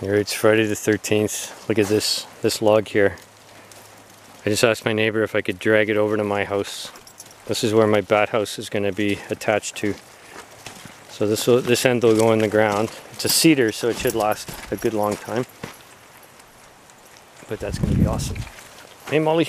Here it's Friday the 13th. Look at this, this log here. I just asked my neighbor if I could drag it over to my house. This is where my bat house is going to be attached to. So this will, this end will go in the ground. It's a cedar, so it should last a good long time. But that's going to be awesome. Hey, Molly.